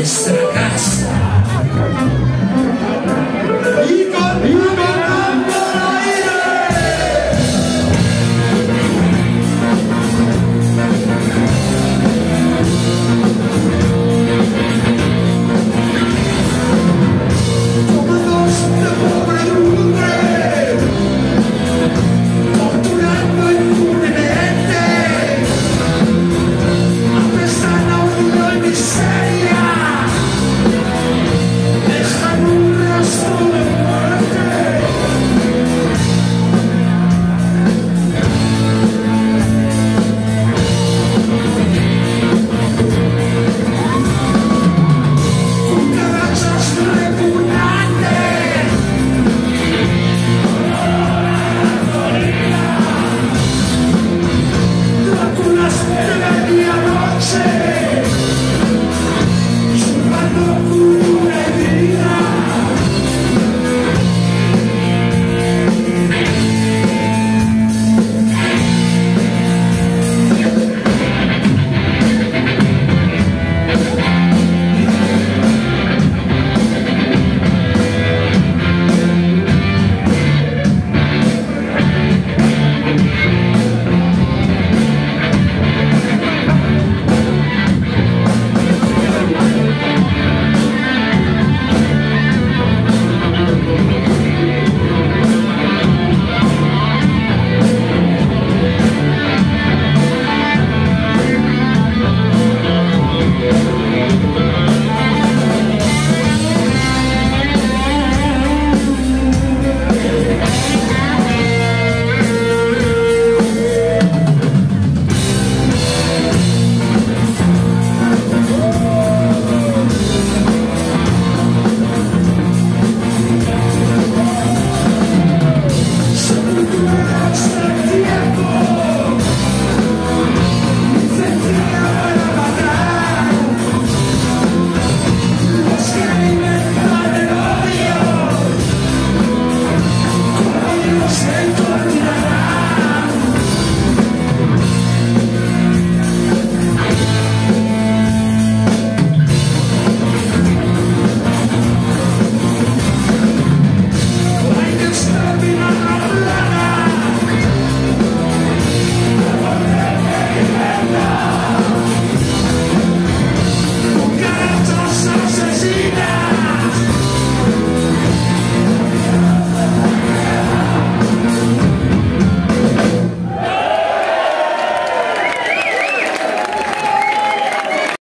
estragar